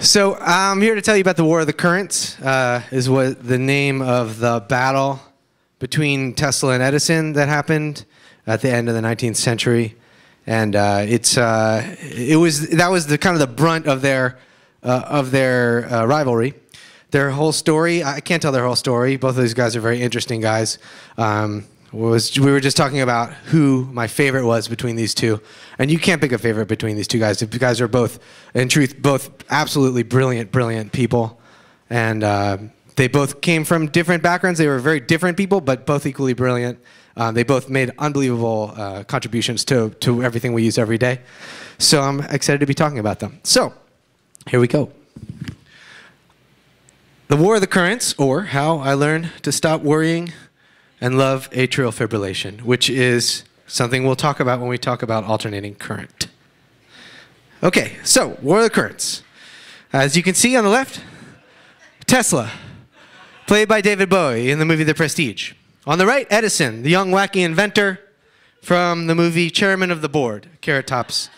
So I'm here to tell you about the War of the Currents. Uh, is what the name of the battle between Tesla and Edison that happened at the end of the 19th century, and uh, it's uh, it was that was the kind of the brunt of their uh, of their uh, rivalry. Their whole story, I can't tell their whole story. Both of these guys are very interesting guys. Um, was we were just talking about who my favorite was between these two, and you can't pick a favorite between these two guys. The guys are both, in truth, both absolutely brilliant, brilliant people, and uh, they both came from different backgrounds. They were very different people, but both equally brilliant. Um, they both made unbelievable uh, contributions to to everything we use every day. So I'm excited to be talking about them. So here we go. The War of the Currents, or How I Learned to Stop Worrying and love atrial fibrillation, which is something we'll talk about when we talk about alternating current. Okay, so what are the currents? As you can see on the left, Tesla, played by David Bowie in the movie The Prestige. On the right, Edison, the young wacky inventor from the movie Chairman of the Board, Carrot Top's,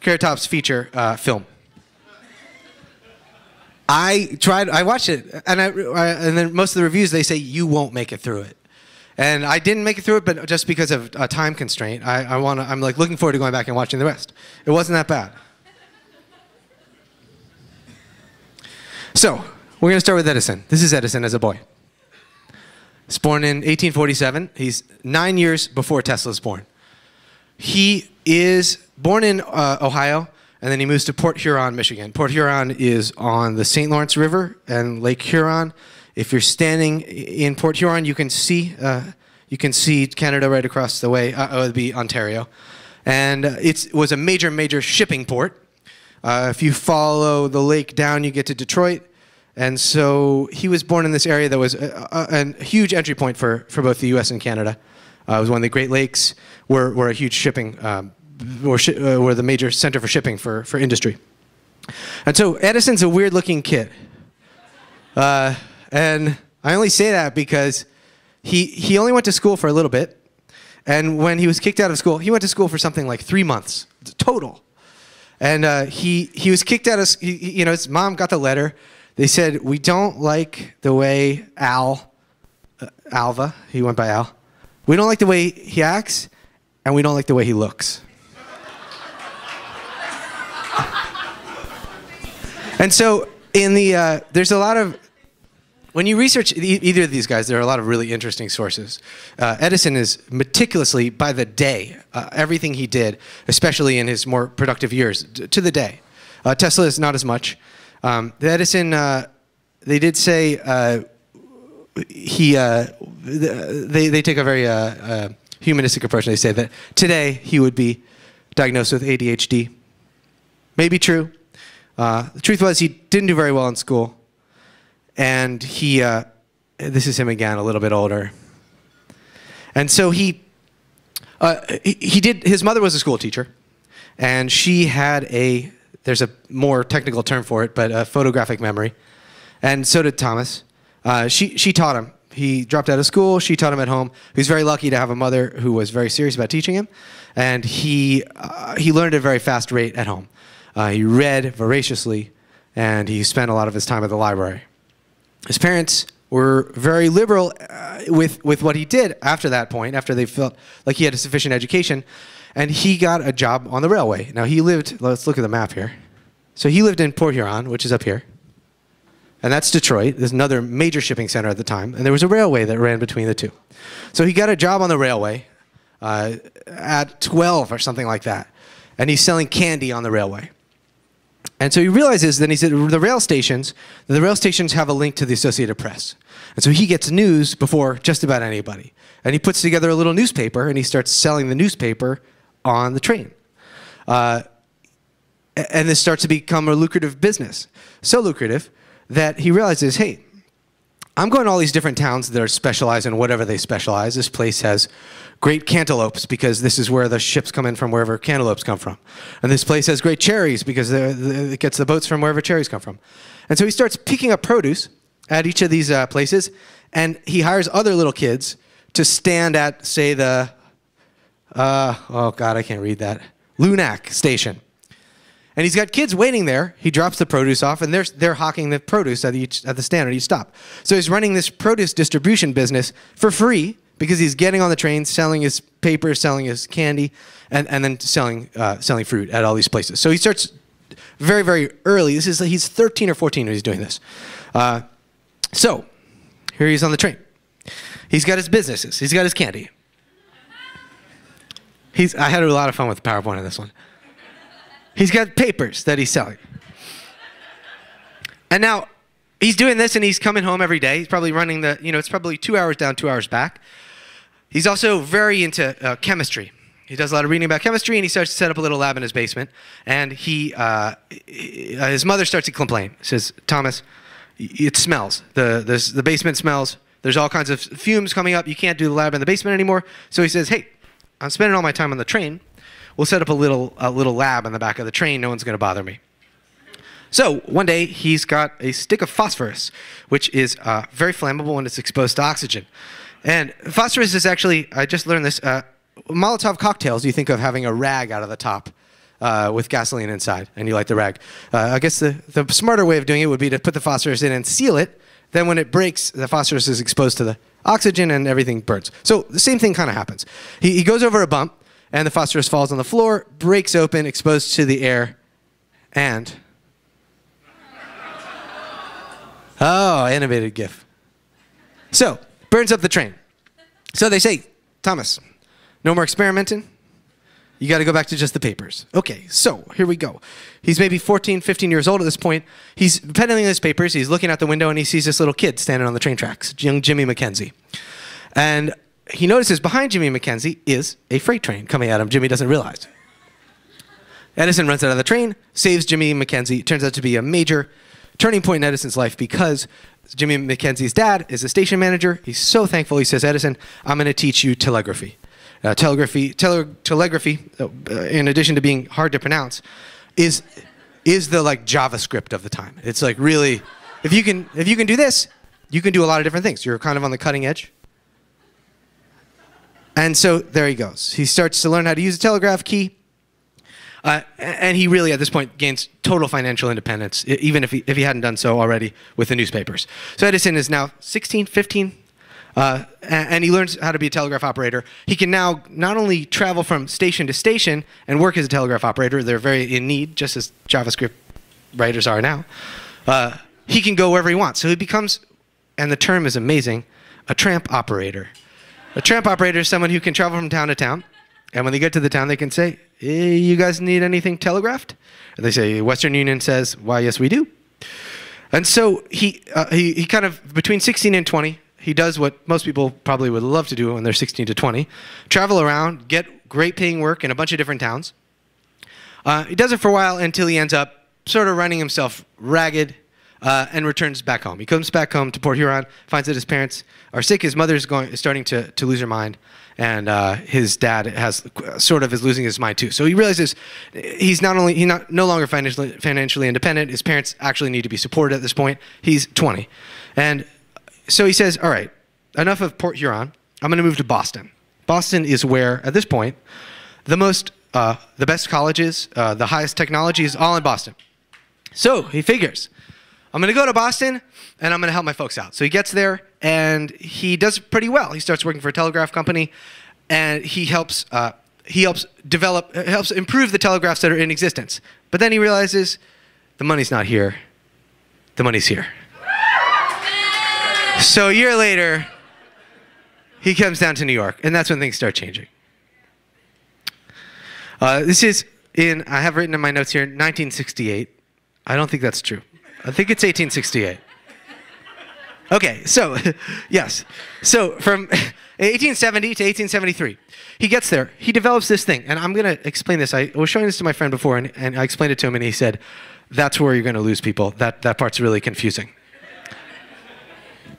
Carrot Top's feature uh, film. I tried, I watched it, and, I, I, and then most of the reviews, they say you won't make it through it. And I didn't make it through it, but just because of a time constraint, I, I want to I'm like looking forward to going back and watching the rest. It wasn't that bad. So we're going to start with Edison. This is Edison as a boy. He's born in 1847. He's nine years before Tesla's born. He is born in uh, Ohio, and then he moves to Port Huron, Michigan. Port Huron is on the St. Lawrence River and Lake Huron. If you're standing in Port Huron, you can see uh, you can see Canada right across the way. Uh, it would be Ontario, and uh, it was a major, major shipping port. Uh, if you follow the lake down, you get to Detroit. And so he was born in this area that was a, a, a huge entry point for, for both the U.S. and Canada. Uh, it was one of the Great Lakes, were, were a huge shipping, um, were, sh uh, the major center for shipping for, for industry. And so Edison's a weird looking kid. Uh, and I only say that because he, he only went to school for a little bit. And when he was kicked out of school, he went to school for something like three months total. And uh, he, he was kicked out of, he, you know, his mom got the letter. They said, we don't like the way Al, uh, Alva, he went by Al, we don't like the way he acts, and we don't like the way he looks. and so in the, uh, there's a lot of when you research either of these guys, there are a lot of really interesting sources. Uh, Edison is meticulously, by the day, uh, everything he did, especially in his more productive years, to the day. Uh, Tesla is not as much. Um, Edison, uh, they did say uh, he, uh, they, they take a very humanistic approach. They say that today he would be diagnosed with ADHD. Maybe true. the truth was he didn't do very well in school and he, uh, this is him again, a little bit older. And so he, uh, he, he did, his mother was a school teacher, and she had a, there's a more technical term for it, but a photographic memory. And so did Thomas. Uh, she, she taught him. He dropped out of school. She taught him at home. He was very lucky to have a mother who was very serious about teaching him. And he, uh, he learned at a very fast rate at home. Uh, he read voraciously, and he spent a lot of his time at the library his parents were very liberal uh, with, with what he did after that point, after they felt like he had a sufficient education. And he got a job on the railway. Now, he lived, let's look at the map here. So he lived in Port Huron, which is up here. And that's Detroit. There's another major shipping center at the time. And there was a railway that ran between the two. So he got a job on the railway uh, at 12 or something like that. And he's selling candy on the railway. And so he realizes then he said the rail stations, the rail stations have a link to the Associated Press. And so he gets news before just about anybody. And he puts together a little newspaper and he starts selling the newspaper on the train. Uh, and this starts to become a lucrative business. So lucrative that he realizes, hey, I'm going to all these different towns that are specialized in whatever they specialize. This place has great cantaloupes because this is where the ships come in from wherever cantaloupes come from. And this place has great cherries because it gets the boats from wherever cherries come from. And so he starts picking up produce at each of these uh, places and he hires other little kids to stand at, say, the, uh, oh God, I can't read that, Lunac station. And he's got kids waiting there. He drops the produce off, and they're, they're hawking the produce at, each, at the stand at each stop. So he's running this produce distribution business for free because he's getting on the train, selling his paper, selling his candy, and, and then selling, uh, selling fruit at all these places. So he starts very, very early. This is he's 13 or 14 when he's doing this. Uh, so here he's on the train. He's got his businesses. He's got his candy. He's, I had a lot of fun with PowerPoint on this one. He's got papers that he's selling. And now he's doing this and he's coming home every day. He's probably running the, you know, it's probably two hours down, two hours back. He's also very into uh, chemistry. He does a lot of reading about chemistry and he starts to set up a little lab in his basement. And he, uh, his mother starts to complain. Says, Thomas, it smells. The, the, the basement smells. There's all kinds of fumes coming up. You can't do the lab in the basement anymore. So he says, hey, I'm spending all my time on the train. We'll set up a little, a little lab on the back of the train. No one's going to bother me. So one day he's got a stick of phosphorus, which is uh, very flammable when it's exposed to oxygen. And phosphorus is actually, I just learned this, uh, Molotov cocktails, you think of having a rag out of the top uh, with gasoline inside, and you light the rag. Uh, I guess the, the smarter way of doing it would be to put the phosphorus in and seal it. Then when it breaks, the phosphorus is exposed to the oxygen and everything burns. So the same thing kind of happens. He, he goes over a bump, and the phosphorus falls on the floor, breaks open, exposed to the air, and. Oh, animated GIF. So, burns up the train. So they say, Thomas, no more experimenting. You got to go back to just the papers. Okay, so here we go. He's maybe 14, 15 years old at this point. He's peddling his papers. He's looking out the window and he sees this little kid standing on the train tracks, young Jimmy McKenzie. And he notices behind Jimmy McKenzie is a freight train coming at him. Jimmy doesn't realize. Edison runs out of the train, saves Jimmy McKenzie. Turns out to be a major turning point in Edison's life because Jimmy McKenzie's dad is a station manager. He's so thankful. He says, Edison, I'm going to teach you telegraphy. Uh, telegraphy, tele telegraphy, uh, in addition to being hard to pronounce, is is the like JavaScript of the time. It's like really, if you can if you can do this, you can do a lot of different things. You're kind of on the cutting edge. And so there he goes. He starts to learn how to use a telegraph key. Uh, and he really, at this point, gains total financial independence, even if he, if he hadn't done so already with the newspapers. So Edison is now 16, 15, uh, and he learns how to be a telegraph operator. He can now not only travel from station to station and work as a telegraph operator, they're very in need, just as JavaScript writers are now. Uh, he can go wherever he wants. So he becomes, and the term is amazing, a tramp operator. A tramp operator is someone who can travel from town to town, and when they get to the town, they can say, "You guys need anything telegraphed?" And they say, "Western Union says, why, yes, we do." And so he, uh, he, he kind of between 16 and 20, he does what most people probably would love to do when they're 16 to 20: travel around, get great paying work in a bunch of different towns. Uh, he does it for a while until he ends up sort of running himself ragged uh, and returns back home. He comes back home to Port Huron, finds that his parents are sick, his mother's going, is starting to, to lose her mind, and uh, his dad has sort of is losing his mind too. So he realizes he's not only he's not no longer financially financially independent. His parents actually need to be supported at this point. He's 20, and so he says, "All right, enough of Port Huron. I'm going to move to Boston. Boston is where at this point the most uh, the best colleges, uh, the highest technology is all in Boston. So he figures." I'm going to go to Boston and I'm going to help my folks out. So he gets there and he does pretty well. He starts working for a telegraph company and he helps, uh, he helps develop, uh, helps improve the telegraphs that are in existence. But then he realizes the money's not here, the money's here. So a year later, he comes down to New York, and that's when things start changing. Uh, this is in, I have written in my notes here, 1968. I don't think that's true. I think it's 1868. Okay, so, yes. So from 1870 to 1873, he gets there. He develops this thing, and I'm going to explain this. I was showing this to my friend before, and, and I explained it to him, and he said, that's where you're going to lose people. That, that part's really confusing.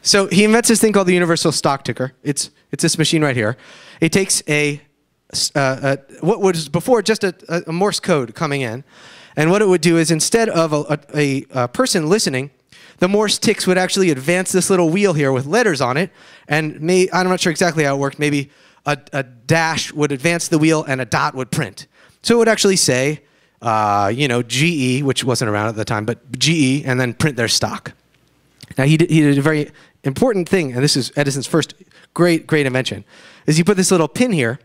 So he invents this thing called the universal stock ticker. It's, it's this machine right here. It takes a, uh, a what was before just a, a Morse code coming in, and what it would do is instead of a, a, a person listening, the Morse ticks would actually advance this little wheel here with letters on it. And may, I'm not sure exactly how it worked. Maybe a, a dash would advance the wheel and a dot would print. So it would actually say, uh, you know, GE, which wasn't around at the time, but GE, and then print their stock. Now he did, he did a very important thing, and this is Edison's first great, great invention, is he put this little pin here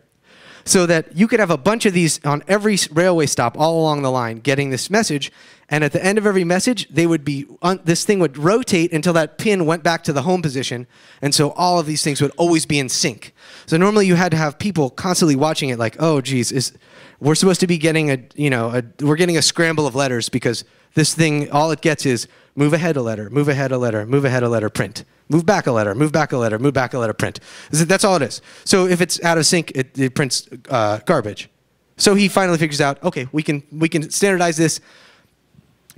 so that you could have a bunch of these on every railway stop all along the line getting this message. And at the end of every message they would be this thing would rotate until that pin went back to the home position. And so all of these things would always be in sync. So normally you had to have people constantly watching it like oh geez is we're supposed to be getting a you know a, we're getting a scramble of letters because this thing all it gets is move ahead a letter move ahead a letter move ahead a letter print move back a letter, move back a letter, move back a letter, print. That's all it is. So if it's out of sync, it, it prints uh, garbage. So he finally figures out, okay, we can we can standardize this.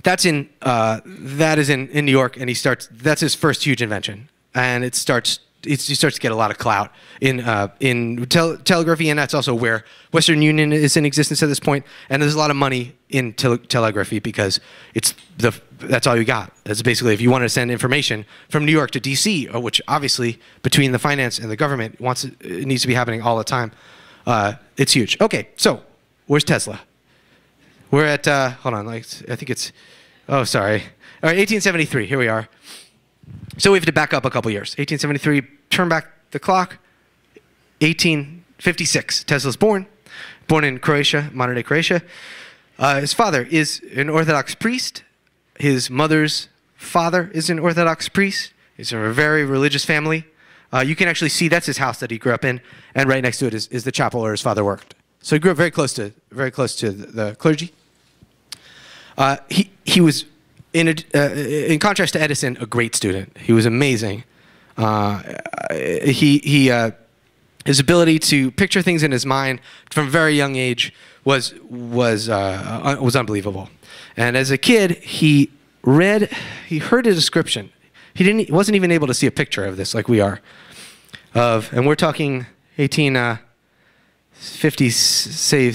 That's in uh, that is in, in New York, and he starts. That's his first huge invention, and it starts. he starts to get a lot of clout in uh, in tel telegraphy, and that's also where Western Union is in existence at this point. And there's a lot of money in tel telegraphy because it's the that's all you got. That's basically if you want to send information from New York to D.C., uh, which obviously between the finance and the government wants it, it needs to be happening all the time. Uh, it's huge. Okay, so where's Tesla? We're at uh, hold on, like I think it's oh sorry, all right, 1873. Here we are. So we have to back up a couple years. 1873. Turn back the clock. 1856. Tesla's born, born in Croatia, modern day Croatia. Uh, his father is an Orthodox priest his mother's father is an Orthodox priest. He's from a very religious family. Uh, you can actually see that's his house that he grew up in, and right next to it is, is the chapel where his father worked. So he grew up very close to very close to the, the clergy. Uh, he he was in a, uh, in contrast to Edison, a great student. He was amazing. Uh, he he uh, his ability to picture things in his mind from a very young age was was uh, was unbelievable. And as a kid, he read, he heard a description. He didn't, wasn't even able to see a picture of this like we are. Of, and we're talking 1850, uh, say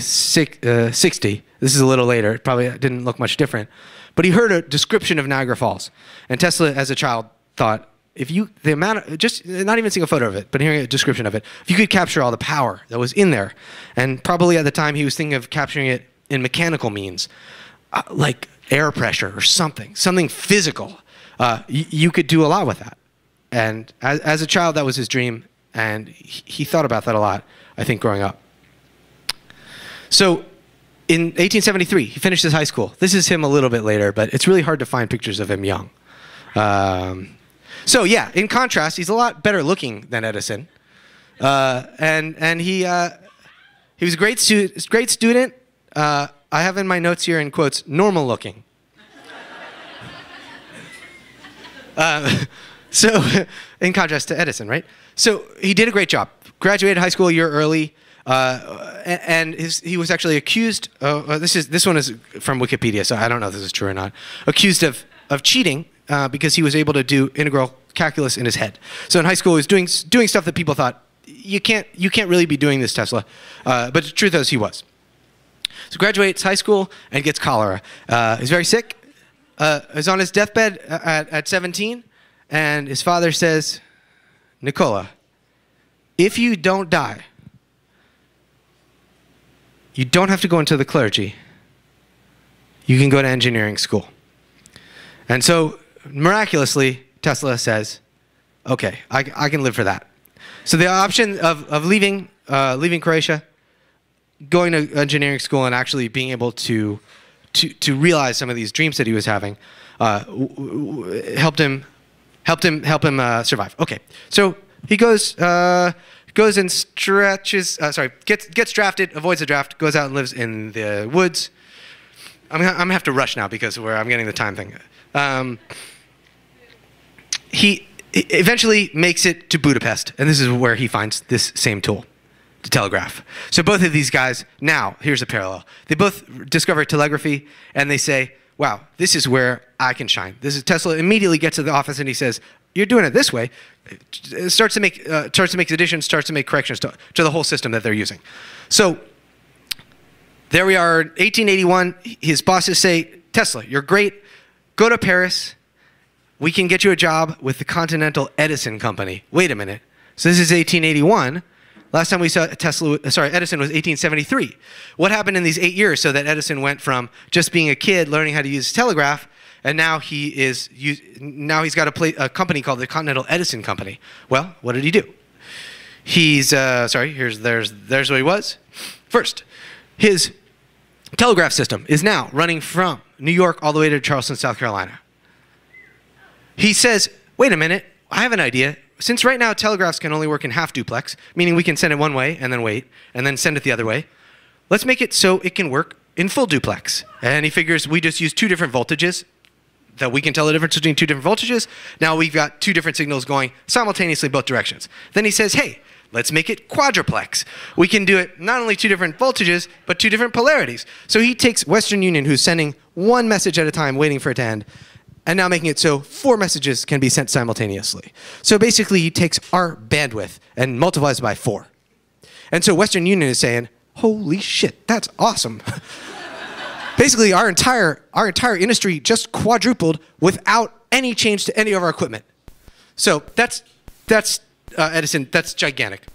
uh, 60. This is a little later. It probably didn't look much different. But he heard a description of Niagara Falls. And Tesla, as a child, thought, if you, the amount of, just not even seeing a photo of it, but hearing a description of it, if you could capture all the power that was in there, and probably at the time he was thinking of capturing it in mechanical means, uh, like air pressure or something, something physical, uh, you could do a lot with that. And as, as a child, that was his dream, and he, he thought about that a lot, I think, growing up. So in 1873, he finished his high school. This is him a little bit later, but it's really hard to find pictures of him young. Um, so yeah, in contrast, he's a lot better looking than Edison, uh, and and he uh, he was a great stu great student. Uh, I have in my notes here in quotes, normal looking. uh, so, in contrast to Edison, right? So he did a great job. Graduated high school a year early, uh, and his, he was actually accused. Uh, this is this one is from Wikipedia, so I don't know if this is true or not. Accused of of cheating uh, because he was able to do integral calculus in his head. So in high school, he was doing doing stuff that people thought you can't you can't really be doing this, Tesla. Uh, but the truth is, he was. So graduates high school and gets cholera. Uh, he's very sick. Uh, he's on his deathbed at, at 17, and his father says, Nikola, if you don't die, you don't have to go into the clergy. You can go to engineering school. And so, miraculously, Tesla says, okay, I, I can live for that. So the option of, of leaving, uh, leaving Croatia going to engineering school and actually being able to to to realize some of these dreams that he was having uh, helped him helped him help him uh, survive. Okay, so he goes uh, goes and stretches. Uh, sorry, gets gets drafted, avoids the draft, goes out and lives in the woods. I'm I'm gonna have to rush now because I'm getting the time thing. Um, he eventually makes it to Budapest, and this is where he finds this same tool to telegraph. So both of these guys, now, here's a parallel. They both discover telegraphy and they say, wow, this is where I can shine. This is Tesla immediately gets to the office and he says, you're doing it this way. It starts to make, uh, starts to make additions, starts to make corrections to, to the whole system that they're using. So there we are, 1881. His bosses say, Tesla, you're great. Go to Paris. We can get you a job with the Continental Edison Company. Wait a minute. So this is 1881 Last time we saw Tesla, sorry, Edison was 1873. What happened in these eight years so that Edison went from just being a kid learning how to use telegraph, and now he is now he's got a, play, a company called the Continental Edison Company. Well, what did he do? He's uh, sorry. Here's there's there's what he was. First, his telegraph system is now running from New York all the way to Charleston, South Carolina. He says, "Wait a minute, I have an idea since right now telegraphs can only work in half duplex, meaning we can send it one way and then wait, and then send it the other way, let's make it so it can work in full duplex. And he figures we just use two different voltages, that we can tell the difference between two different voltages. Now we've got two different signals going simultaneously both directions. Then he says, hey, let's make it quadruplex. We can do it not only two different voltages, but two different polarities. So he takes Western Union, who's sending one message at a time, waiting for it to end, and now making it so four messages can be sent simultaneously. So basically, he takes our bandwidth and multiplies by four. And so Western Union is saying, holy shit, that's awesome. basically, our entire, our entire industry just quadrupled without any change to any of our equipment. So that's, that's uh, Edison, that's gigantic.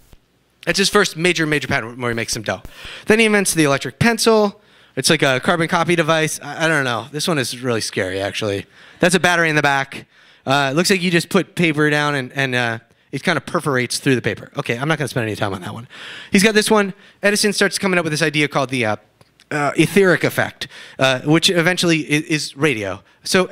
That's his first major, major patent where he makes some dough. Then he invents the electric pencil. It's like a carbon copy device. I, I don't know. This one is really scary, actually. That's a battery in the back. Uh, it looks like you just put paper down and, and uh, it kind of perforates through the paper. Okay, I'm not going to spend any time on that one. He's got this one. Edison starts coming up with this idea called the uh, uh etheric effect, uh, which eventually is, is radio. So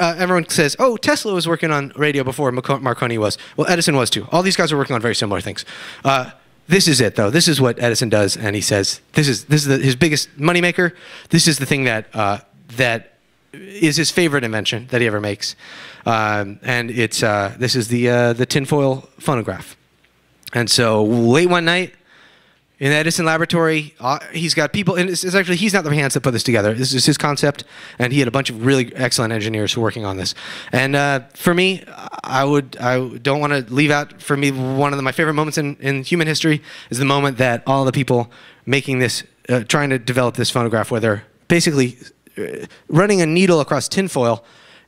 uh, everyone says, oh, Tesla was working on radio before Marconi was. Well, Edison was too. All these guys are working on very similar things. Uh, this is it, though. This is what Edison does, and he says this is this is the, his biggest moneymaker. This is the thing that uh, that is his favorite invention that he ever makes, um, and it's uh, this is the uh, the tinfoil phonograph. And so late one night, in Edison laboratory. Uh, he's got people, and it's, it's, actually he's not the hands that put this together. This is his concept, and he had a bunch of really excellent engineers working on this. And uh, for me, I would I don't want to leave out for me one of the, my favorite moments in, in human history is the moment that all the people making this, uh, trying to develop this phonograph, where they're basically uh, running a needle across tinfoil.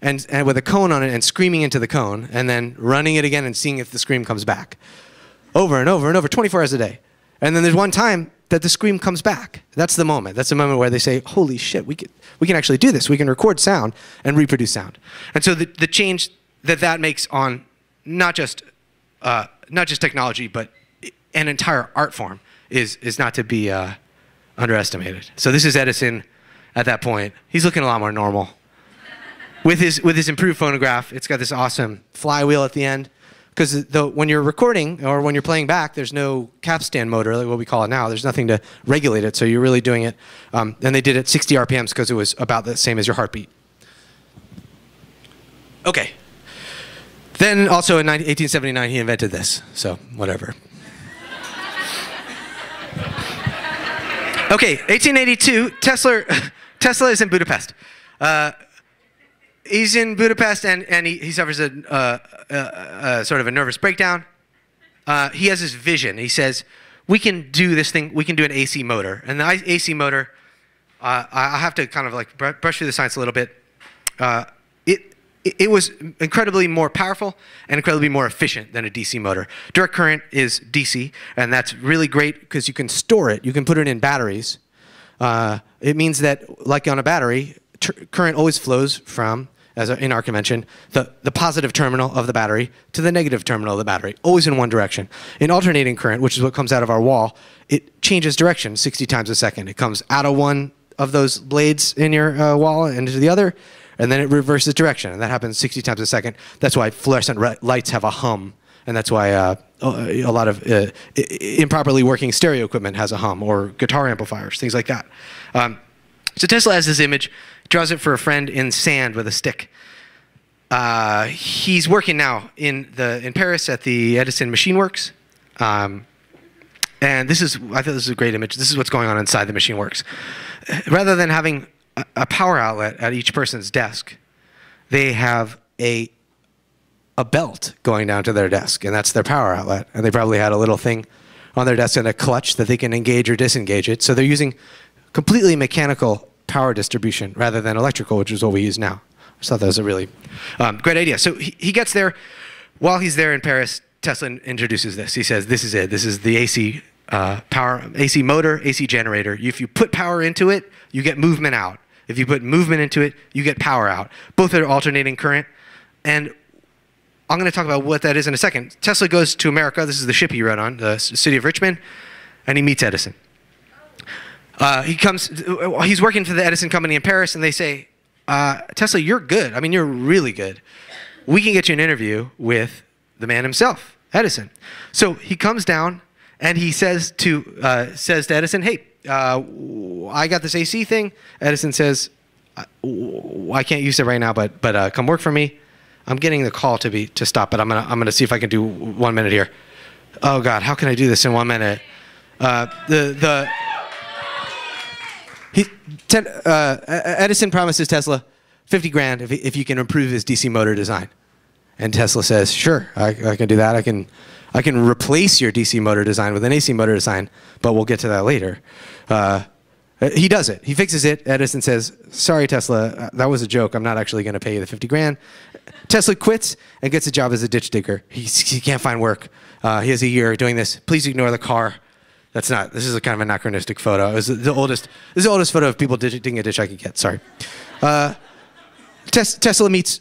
And, and with a cone on it and screaming into the cone and then running it again and seeing if the scream comes back over and over and over 24 hours a day and then there's one time that the scream comes back. That's the moment. That's the moment where they say, holy shit, we can, we can actually do this. We can record sound and reproduce sound. And so the, the change that that makes on not just, uh, not just technology, but an entire art form is, is not to be uh, underestimated. So this is Edison at that point. He's looking a lot more normal. with, his, with his improved phonograph, it's got this awesome flywheel at the end because when you're recording or when you're playing back, there's no capstan motor, like what we call it now. There's nothing to regulate it, so you're really doing it. Um, and they did it 60 RPMs because it was about the same as your heartbeat. Okay. Then also in 1879, he invented this, so whatever. Okay, 1882, Tesla, Tesla is in Budapest. Uh, he's in Budapest and, and he, he suffers a, uh, uh, uh, sort of a nervous breakdown. Uh, he has this vision. He says, we can do this thing, we can do an AC motor. And the AC motor, uh, I have to kind of like brush through the science a little bit. Uh, it, it was incredibly more powerful and incredibly more efficient than a DC motor. Direct current is DC, and that's really great because you can store it. You can put it in batteries. it means that, like on a battery, current always flows from as in our convention, the, the positive terminal of the battery to the negative terminal of the battery, always in one direction. In alternating current, which is what comes out of our wall, it changes direction 60 times a second. It comes out of one of those blades in your uh, wall and into the other, and then it reverses direction, and that happens 60 times a second. That's why fluorescent lights have a hum, and that's why uh, a lot of uh, improperly working stereo equipment has a hum, or guitar amplifiers, things like that. Um, so Tesla has this image draws it for a friend in sand with a stick. Uh, he's working now in the in Paris at the Edison Machine Works. Um, and this is, I thought this is a great image. This is what's going on inside the Machine Works. Rather than having a, a power outlet at each person's desk, they have a a belt going down to their desk, and that's their power outlet. And they probably had a little thing on their desk and a clutch that they can engage or disengage it. So they're using completely mechanical power distribution rather than electrical, which is what we use now. I thought that was a really um, great idea. So he, he gets there. While he's there in Paris, Tesla introduces this. He says, "This is it. This is the AC uh, power, AC motor, AC generator. If you put power into it, you get movement out. If you put movement into it, you get power out. Both are alternating current. And I'm going to talk about what that is in a second. Tesla goes to America. This is the ship he rode on, the city of Richmond, and he meets Edison. Uh, he comes. He's working for the Edison company in Paris, and they say, uh, "Tesla, you're good. I mean, you're really good. We can get you an interview with the man himself, Edison." So he comes down, and he says to uh, says to Edison, "Hey, uh, I got this AC thing." Edison says, "I can't use it right now, but but uh, come work for me." I'm getting the call to be to stop, but I'm gonna I'm gonna see if I can do one minute here. Oh God, how can I do this in one minute? Uh, the the he, ten, uh, Edison promises Tesla 50 grand if, if you can improve his DC motor design, and Tesla says, "Sure, I, I can do that. I can I can replace your DC motor design with an AC motor design, but we'll get to that later." Uh, he does it. He fixes it. Edison says, "Sorry, Tesla, uh, that was a joke. I'm not actually going to pay you the 50 grand." Tesla quits and gets a job as a ditch digger. He, he can't find work. Uh, he has a year doing this. Please ignore the car. That's not. This is a kind of anachronistic photo. It was the oldest. This is the oldest photo of people digging a ditch I could get. Sorry. Uh, Tes- Tesla meets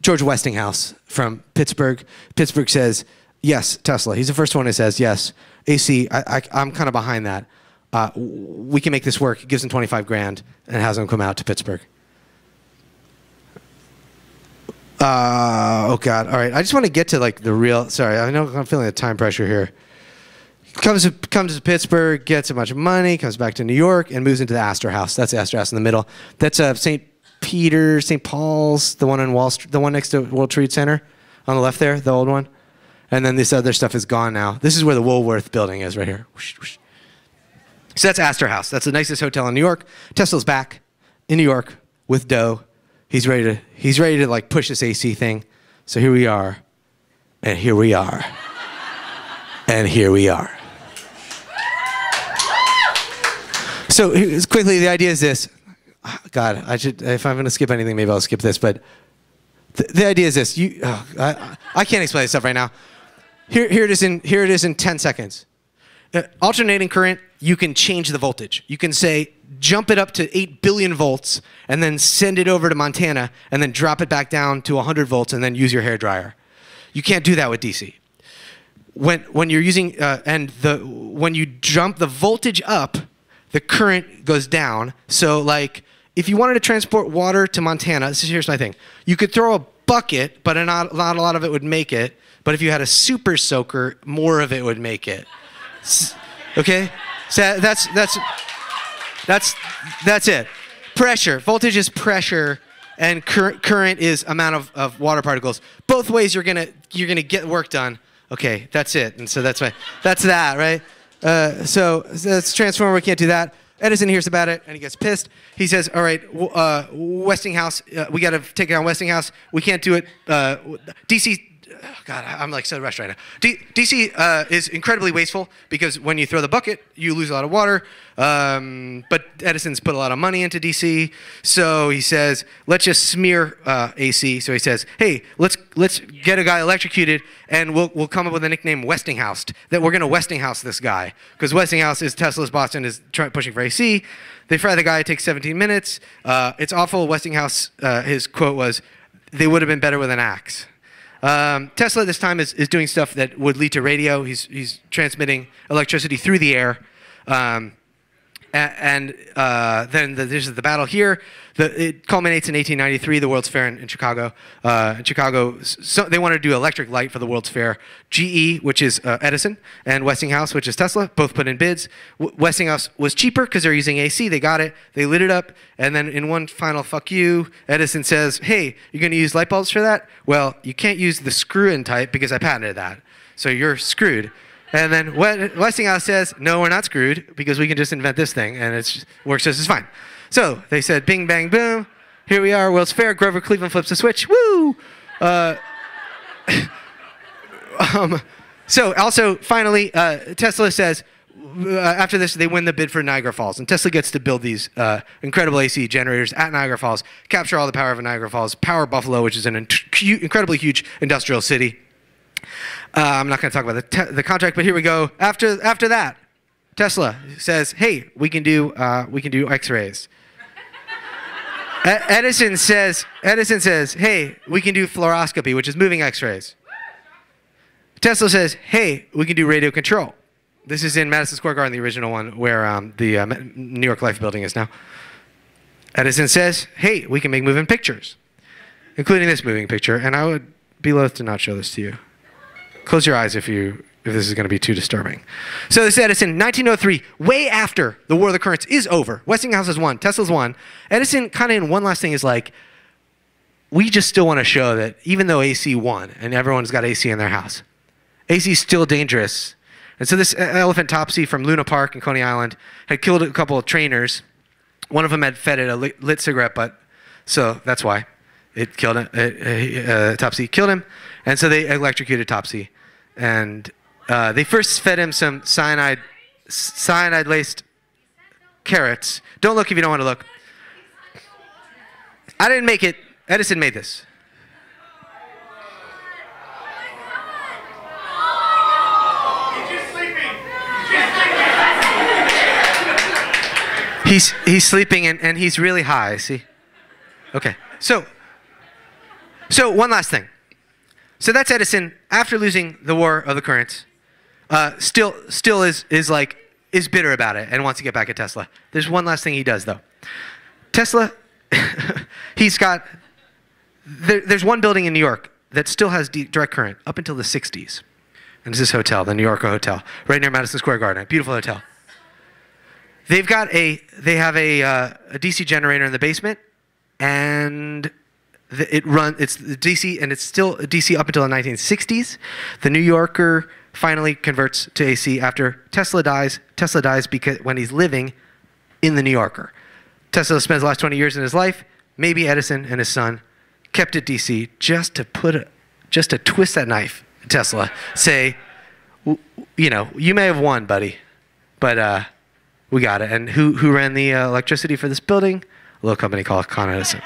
George Westinghouse from Pittsburgh. Pittsburgh says, "Yes, Tesla." He's the first one who says, "Yes, AC. I, am kind of behind that. Uh, we can make this work." Gives him 25 grand and has him come out to Pittsburgh. Uh, oh God! All right, I just want to get to like the real. Sorry, I know I'm feeling the time pressure here. Comes to, comes to Pittsburgh, gets a bunch of money, comes back to New York, and moves into the Astor House. That's the Astor House in the middle. That's uh, St. Peter, St. Paul's, the one on Wall Street, the one next to World Trade Center, on the left there, the old one. And then this other stuff is gone now. This is where the Woolworth building is, right here. Whoosh, whoosh. So that's Astor House. That's the nicest hotel in New York. Tesla's back in New York with dough he's ready to he's ready to like push this AC thing. So here we are, and here we are, and here we are. So quickly, the idea is this. God, I should if I'm going to skip anything, maybe I'll skip this. But the, idea is this. You, oh, I, I can't explain this stuff right now. Here, here it is in here it is in 10 seconds. Uh, alternating current, you can change the voltage. You can say jump it up to 8 billion volts and then send it over to Montana and then drop it back down to 100 volts and then use your hair dryer. You can't do that with DC. When, when you're using, uh, and the, when you jump the voltage up, the current goes down. So like, if you wanted to transport water to Montana, this is, here's my thing. You could throw a bucket, but not, not a lot of it would make it. But if you had a super soaker, more of it would make it. Okay? So that's, that's, that's, that's it. Pressure. Voltage is pressure, and cur current is amount of, of water particles. Both ways you're gonna you're gonna get work done. Okay, that's it. And so that's my that's that, right? Uh, so that's transformer. We can't do that. Edison hears about it and he gets pissed. He says, "All right, uh, Westinghouse, uh, we got to take on Westinghouse. We can't do it. Uh, DC God, I'm like so rushed right now. D- DC uh, is incredibly wasteful because when you throw the bucket, you lose a lot of water. Um, but Edison's put a lot of money into DC, so he says, let's just smear uh, AC. So he says, hey, let's let's get a guy electrocuted, and we'll we'll come up with a nickname Westinghouse. That we're gonna Westinghouse this guy because Westinghouse is Tesla's boss and is pushing for AC. They fry the guy. It takes 17 minutes. Uh, it's awful. Westinghouse, uh, his quote was, "They would have been better with an axe." Um, Tesla this time is, is doing stuff that would lead to radio. He's, he's transmitting electricity through the air. Um, and uh, then the, this is the battle here. The, it culminates in 1893, the World's Fair in, in Chicago. Uh, in Chicago, so they wanted to do electric light for the World's Fair. GE, which is uh, Edison, and Westinghouse, which is Tesla, both put in bids. W Westinghouse was cheaper because they're using AC. They got it. They lit it up. And then in one final fuck you, Edison says, hey, you're going to use light bulbs for that? Well, you can't use the screw-in type because I patented that. So you're screwed. And then Westinghouse says, no, we're not screwed because we can just invent this thing and it works just as fine. So they said, bing, bang, boom. Here we are, World's Fair. Grover Cleveland flips a switch. Woo! Uh, um, so also, finally, uh, Tesla says, uh, after this, they win the bid for Niagara Falls. And Tesla gets to build these uh, incredible AC generators at Niagara Falls, capture all the power of Niagara Falls, power Buffalo, which is an incredibly huge industrial city. Uh, I'm not going to talk about the, the contract, but here we go. After, after that, Tesla says, hey, we can do, uh, we can do x-rays. Edison says, Edison says, hey, we can do fluoroscopy, which is moving x-rays. Tesla says, hey, we can do radio control. This is in Madison Square Garden, the original one, where um, the uh, New York Life building is now. Edison says, hey, we can make moving pictures, including this moving picture, and I would be loath to not show this to you. Close your eyes if you if this is going to be too disturbing. So this is Edison, 1903, way after the War of the Currents is over. Westinghouse has won, Tesla's won. Edison kind of in one last thing is like, we just still want to show that even though AC won and everyone's got AC in their house, AC is still dangerous. And so this elephant Topsy from Luna Park in Coney Island had killed a couple of trainers. One of them had fed it a lit, cigarette butt, so that's why it killed him. Uh, uh, Topsy killed him, and so they electrocuted Topsy, and uh, they first fed him some cyanide, cyanide laced carrots. Don't look if you don't want to look. I didn't make it. Edison made this. He's he's sleeping and, and he's really high. See? Okay. So so one last thing. So that's Edison after losing the war of the currents. Uh, still still is is like is bitter about it and wants to get back at Tesla. There's one last thing he does though. Tesla, he's got. There, there's one building in New York that still has direct current up until the 60s, and it's this hotel, the New Yorker Hotel, right near Madison Square Garden, beautiful hotel. They've got a they have a, uh, a DC generator in the basement, and it run it's DC and it's still DC up until the 1960s. The New Yorker finally converts to AC after Tesla dies. Tesla dies because when he's living in the New Yorker. Tesla spends the last 20 years in his life. Maybe Edison and his son kept it DC just to put a, just to twist that knife. Tesla say, you know, you may have won, buddy, but uh, we got it. And who who ran the uh, electricity for this building? A little company called Con Edison.